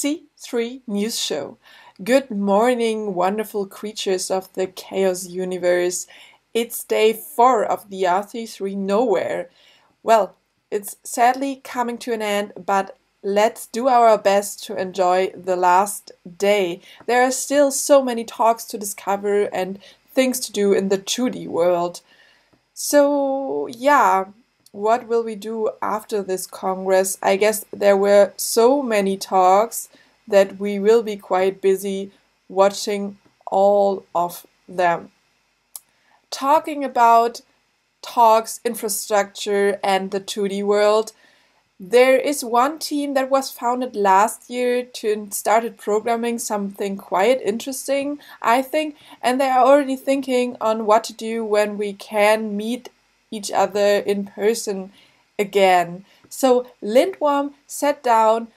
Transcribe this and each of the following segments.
This is the C3 News Show. Good morning, wonderful creatures of the chaos universe. It's day four of the RC3 Nowhere. Well, it's sadly coming to an end, but let's do our best to enjoy the last day. There are still so many talks to discover and things to do in the 2D world. So, yeah, what will we do after this Congress? I guess there were so many talks that we will be quite busy watching all of them. Talking about talks, infrastructure, and the 2D world, there is one team that was founded last year to started programming something quite interesting, I think, and they are already thinking on what to do when we can meet each other in person again. So Lindworm sat down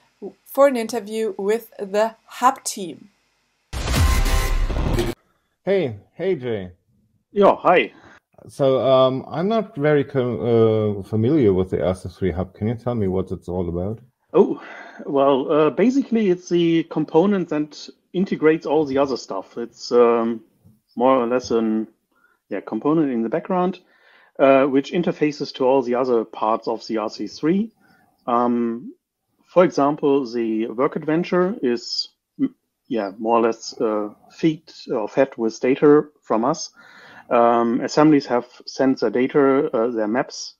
for an interview with the Hub team. Hey, hey Jay. Yeah, hi. So um, I'm not very uh, familiar with the RC3 Hub. Can you tell me what it's all about? Oh, well, uh, basically it's the component that integrates all the other stuff. It's um, more or less a yeah component in the background uh, which interfaces to all the other parts of the RC3. Um, for example, the WorkAdventure is yeah more or less uh, feed or fed with data from us. Um, assemblies have sent their data, uh, their maps,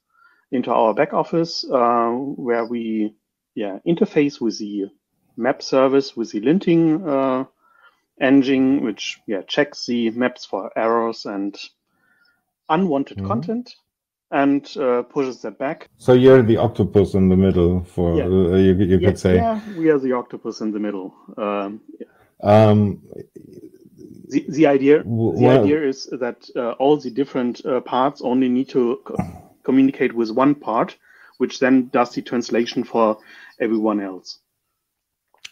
into our back office, uh, where we yeah interface with the map service with the linting uh, engine, which yeah checks the maps for errors and unwanted mm-hmm. content and uh, pushes that back. So you're the octopus in the middle, for yeah. uh, you, you yeah, could say. Yeah, we are the octopus in the middle. Um, um, the, the idea the idea is that uh, all the different uh, parts only need to co- communicate with one part, which then does the translation for everyone else.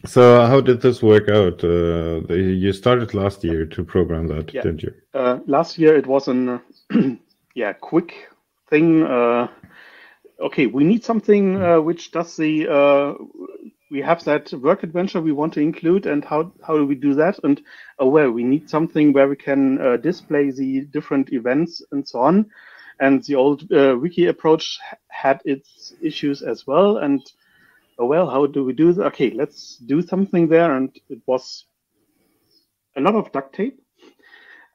So how did this work out? Uh, you started last year to program that, yeah. didn't you? Uh, last year it was an yeah quick thing. Uh, okay, we need something uh, which does the uh, we have that WorkAdventure we want to include, and how how do we do that? And uh, well, we need something where we can uh, display the different events and so on. And the old uh, wiki approach had its issues as well, and oh, well, how do we do that? Okay, let's do something there. And it was a lot of duct tape.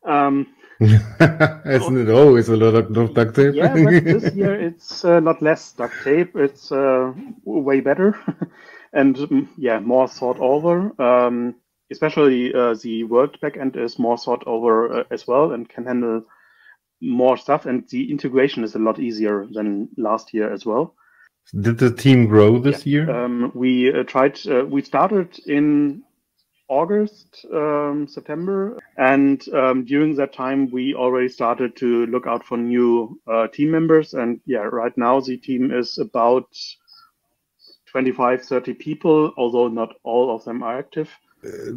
Um, Isn't it always a lot of duct tape? yeah, but this year it's uh, not less duct tape. It's uh, way better and mm, yeah, more thought over. Um, especially uh, the world backend is more thought over uh, as well and can handle more stuff. And the integration is a lot easier than last year as well. Did the team grow this yeah. year? Um, we uh, tried. Uh, we started in August, um, September, and um, during that time we already started to look out for new uh, team members. And yeah, right now the team is about 25, 30 people, although not all of them are active.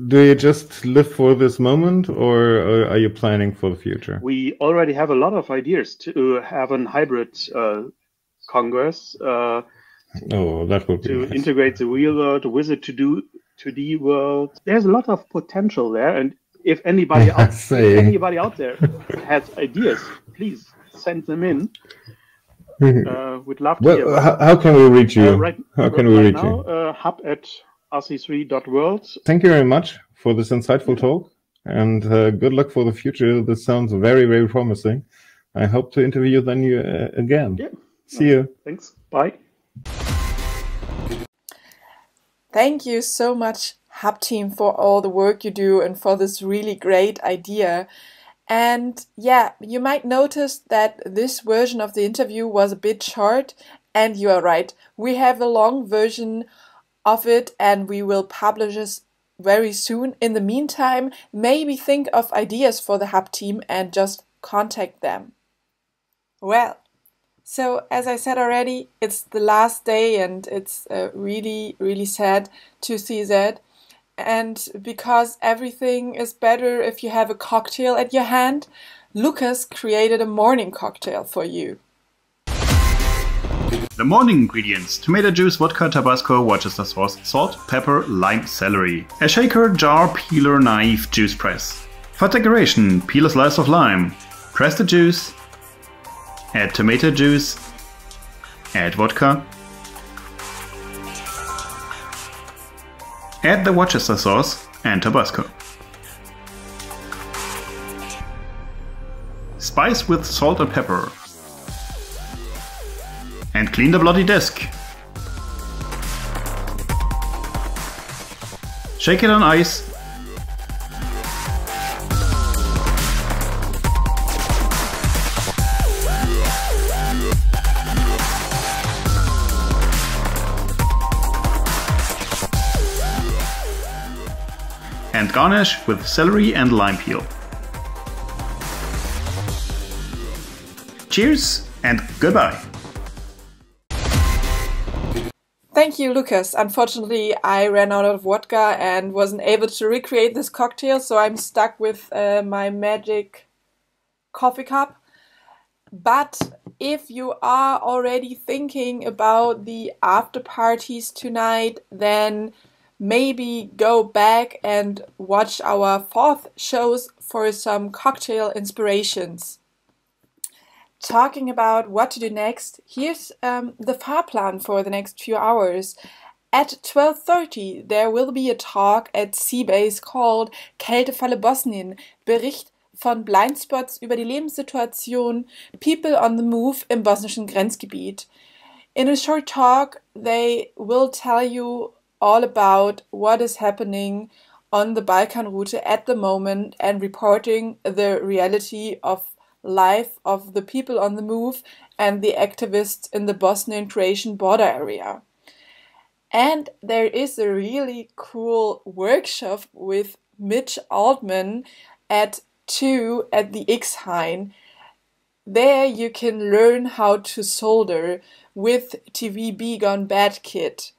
Do you just live for this moment, or are you planning for the future? We already have a lot of ideas to have a hybrid uh, congress. Uh, oh, that would be to nice. integrate the real world with it to do 2D world. There's a lot of potential there, and if anybody out, if anybody out there has ideas, please send them in. Uh, we'd love to well, hear. How, how, can we reach you? Uh, right, how can right we reach now, you? Uh, hub at rc3.world. Thank you very much for this insightful talk, and uh, good luck for the future. This sounds very, very promising. I hope to interview then you uh, again. Yeah. See you. Thanks. Bye. Thank you so much, Hub Team, for all the work you do and for this really great idea. And yeah, you might notice that this version of the interview was a bit short, and you are right. We have a long version of it, and we will publish it very soon. In the meantime, maybe think of ideas for the Hub team and just contact them. Well, so, as I said already, it's the last day and it's uh, really, really sad to see that. And because everything is better if you have a cocktail at your hand, Lucas created a morning cocktail for you. The morning ingredients tomato juice, vodka, Tabasco, Worcester sauce, salt, pepper, lime, celery. A shaker, jar, peeler, knife, juice press. For decoration, peel a slice of lime. Press the juice. Add tomato juice. Add vodka. Add the Worcester sauce and Tabasco. Spice with salt and pepper and clean the bloody disc. Shake it on ice. Garnish with celery and lime peel. Cheers and goodbye! Thank you, Lucas. Unfortunately, I ran out of vodka and wasn't able to recreate this cocktail, so I'm stuck with uh, my magic coffee cup. But if you are already thinking about the after parties tonight, then maybe go back and watch our fourth shows for some cocktail inspirations talking about what to do next, here's um, the far plan for the next few hours. At 12.30 there will be a talk at c-base called Kältefalle Bosnien, Bericht von Blindspots über die Lebenssituation People on the Move im bosnischen Grenzgebiet. In a short talk, they will tell you all about what is happening on the Balkan route at the moment and reporting the reality of life of the people on the move and the activists in the Bosnian Croatian border area. And there is a really cool workshop with Mitch Altman at 2 at the xHain. There you can learn how to solder with TV-B-Gone Bad kit.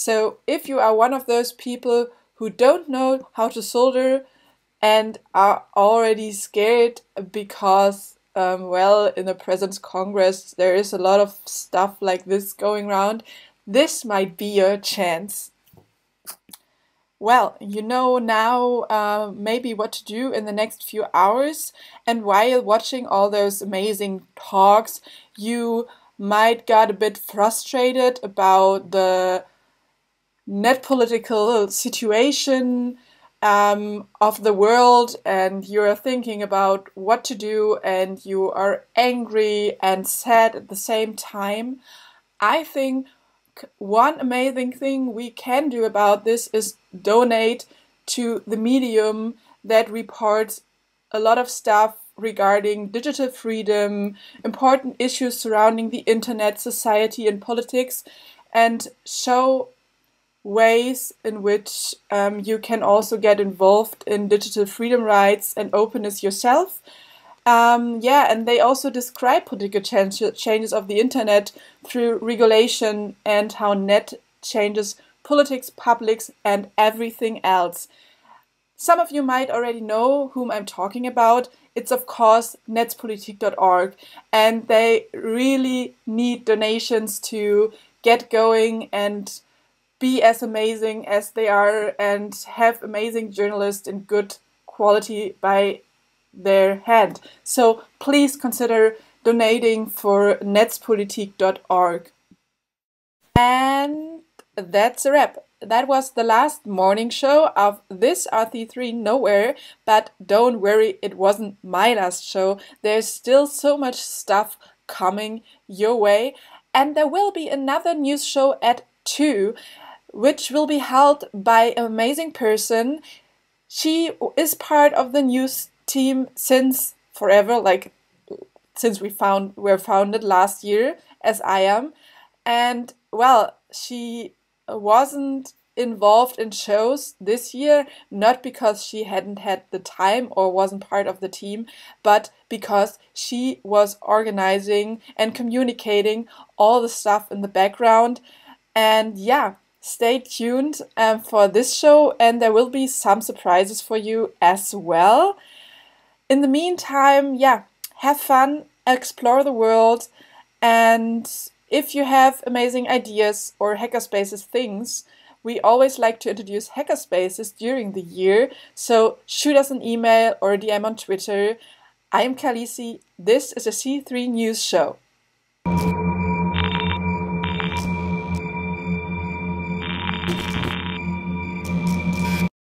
So if you are one of those people who don't know how to solder, and are already scared because, um, well, in the present Congress, there is a lot of stuff like this going around. This might be your chance. Well, you know now uh, maybe what to do in the next few hours, and while watching all those amazing talks, you might get a bit frustrated about the net political situation um, of the world and you're thinking about what to do and you are angry and sad at the same time, I think one amazing thing we can do about this is donate to the medium that reports a lot of stuff regarding digital freedom, important issues surrounding the internet, society, and politics, and show ways in which um, you can also get involved in digital freedom rights and openness yourself. Um, yeah, and they also describe political change, changes of the internet through regulation and how net changes politics, publics, and everything else. Some of you might already know whom I'm talking about. It's of course netzpolitik.org, and they really need donations to get going and be as amazing as they are and have amazing journalists in good quality by their hand. So please consider donating for netzpolitik.org. And that's a wrap. That was the last morning show of this RC3 Nowhere, but don't worry, it wasn't my last show. There's still so much stuff coming your way, and there will be another news show at 2 which will be held by an amazing person. She is part of the news team since forever, like since we found were founded last year, as I am. And well, she wasn't involved in shows this year, not because she hadn't had the time or wasn't part of the team, but because she was organizing and communicating all the stuff in the background. And yeah, stay tuned um, for this show, and there will be some surprises for you as well. In the meantime, yeah, have fun, explore the world, and If you have amazing ideas or hackerspaces things, we always like to introduce hackerspaces during the year, so shoot us an email or a DM on Twitter. I'm Kalisi. This is a C3 News Show.